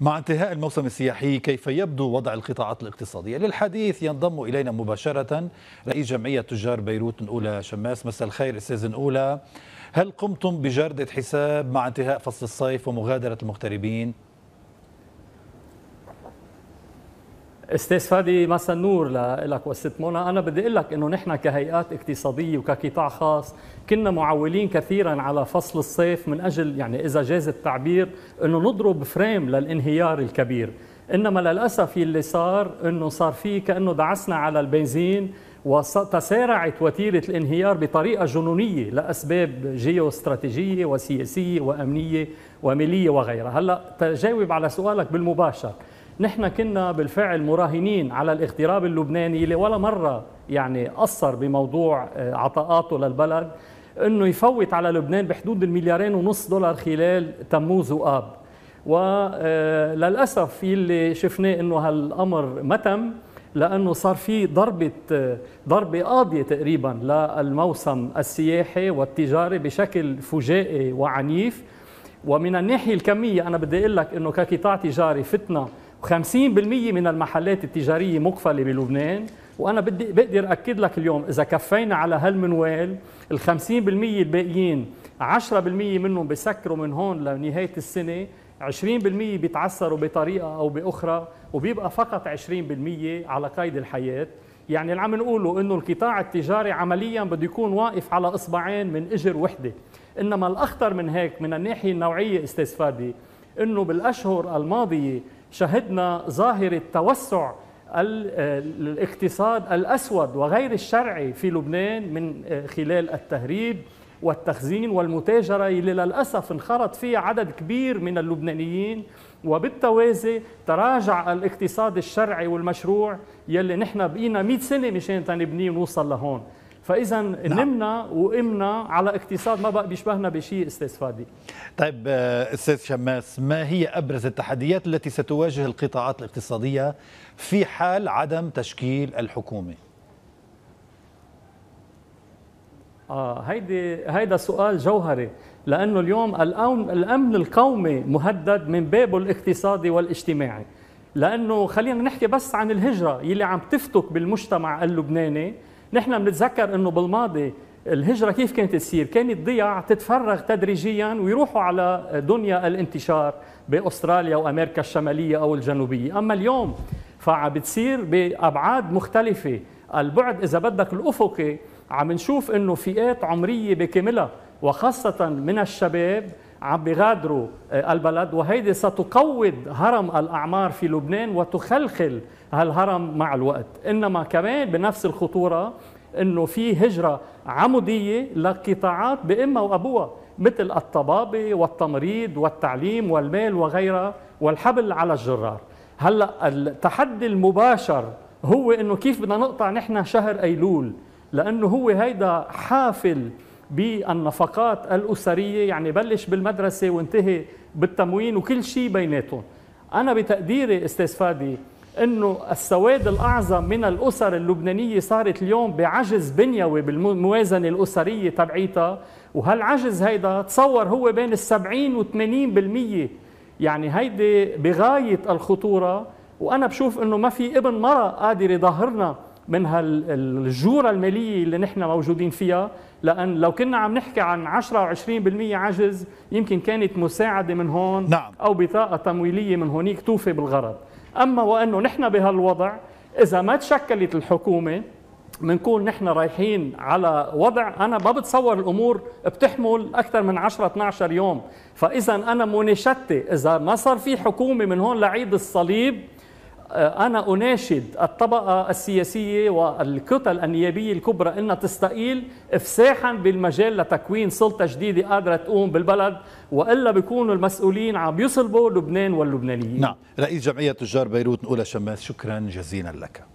مع انتهاء الموسم السياحي كيف يبدو وضع القطاعات الاقتصادية؟ للحديث ينضم إلينا مباشرة رئيس جمعية تجار بيروت أولى شماس. مساء الخير أستاذ أولى هل قمتم بجردة حساب مع انتهاء فصل الصيف ومغادرة المغتربين؟ أستاذ فادي مساء النور لك وست منى أنا بدي أقول لك إنه نحن كهيئات اقتصادية وكقطاع خاص كنا معولين كثيرا على فصل الصيف من أجل يعني إذا جاز التعبير إنه نضرب فريم للانهيار الكبير. إنما للأسف اللي صار إنه صار في كأنه دعسنا على البنزين وتسارعت وتيرة الانهيار بطريقة جنونية لأسباب جيو استراتيجيه وسياسية وأمنية ومالية وغيرها. هلأ تجاوب على سؤالك بالمباشر. نحن كنا بالفعل مراهنين على الاغتراب اللبناني اللي ولا مرة يعني قصر بموضوع آه، عطاءاته للبلد إنه يفوت على لبنان بحدود المليارين ونص دولار خلال تموز وآب. وللاسف آه، في اللي شفناه إنه هالأمر ما تم لأنه صار في ضربة آه، ضربة قاضية تقريبا للموسم السياحي والتجاري بشكل فجائي وعنيف. ومن الناحية الكمية أنا بدي أقول لك إنه كقطاع تجاري فتنا 50% من المحلات التجارية مقفلة بلبنان وأنا بدي بقدر أكد لك اليوم إذا كفينا على هالمنوال ال 50% الباقيين 10% منهم بسكروا من هون لنهاية السنة 20% بيتعثروا بطريقة أو بأخرى وبيبقى فقط 20% على قيد الحياة. يعني اللي عم نقوله إنه القطاع التجاري عمليا بده يكون واقف على إصبعين من إجر وحدة. إنما الأخطر من هيك من الناحية النوعية أستاذ فادي إنه بالأشهر الماضية شهدنا ظاهرة توسع الاقتصاد الأسود وغير الشرعي في لبنان من آه، خلال التهريب والتخزين والمتاجرة اللي للأسف انخرط فيها عدد كبير من اللبنانيين. وبالتوازي تراجع الاقتصاد الشرعي والمشروع يلي نحن بقينا 100 سنة مشان تنبنيه ونوصل لهون. فاذا نعم. نمنا وقمنا على اقتصاد ما بقى بيشبهنا بشيء أستاذ فادي. طيب آه، أستاذ شماس ما هي أبرز التحديات التي ستواجه القطاعات الاقتصادية في حال عدم تشكيل الحكومة؟ آه هيدي هيدا سؤال جوهري لأنه اليوم الأمن القومي مهدد من بابه الاقتصادي والاجتماعي. لأنه خلينا نحكي بس عن الهجرة يلي عم تفتك بالمجتمع اللبناني نحن بنتذكر إنه بالماضي الهجرة كيف كانت تصير؟ كانت ضيع تتفرغ تدريجيا ويروحوا على دنيا الانتشار بأستراليا وأمريكا الشمالية أو الجنوبية، أما اليوم فبتصير بأبعاد مختلفة، البعد إذا بدك الأفقي عم نشوف إنه فئات عمرية بكاملها وخاصة من الشباب عم بيغادروا آه، البلد وهيدي ستقوض هرم الأعمار في لبنان وتخلخل هالهرم مع الوقت. إنما كمان بنفس الخطورة إنه في هجرة عمودية لقطاعات بأمها وأبوها مثل الطبابة والتمريض والتعليم والمال وغيرها والحبل على الجرار. هلأ التحدي المباشر هو إنه كيف بدنا نقطع نحن شهر أيلول؟ لأنه هو هيدا حافل بالنفقات الأسرية يعني بلش بالمدرسة وانتهي بالتموين وكل شيء بيناتهم. أنا بتقديري أستاذ فادي إنه السواد الأعظم من الأسر اللبنانية صارت اليوم بعجز بنيوي بالموازنة الأسرية تبعيتها. وهالعجز هيدا تصور هو بين السبعين وثمانين بالمية؟ يعني هيدي بغاية الخطورة. وأنا بشوف أنه ما في ابن مرة قادر يظهرنا من هالجوره المالية اللي نحن موجودين فيها. لأن لو كنا عم نحكي عن 10 و20% عجز يمكن كانت مساعدة من هون نعم. أو بطاقة تمويلية من هونيك توفي بالغرض. أما وأنه نحن بهالوضع إذا ما تشكلت الحكومة بنكون نحن رايحين على وضع أنا ما بتصور الأمور بتحمل أكثر من 10 12 يوم. فإذا أنا مناشدتي إذا ما صار في حكومة من هون لعيد الصليب أنا أناشد الطبقة السياسية والكتل النيابية الكبرى أنها تستقيل إفساحا بالمجال لتكوين سلطة جديدة قادرة تقوم بالبلد وإلا بيكونوا المسؤولين عم يصلبوا لبنان واللبنانيين. نعم. رئيس جمعية تجار بيروت نقول شماس شكرا جزيلا لك.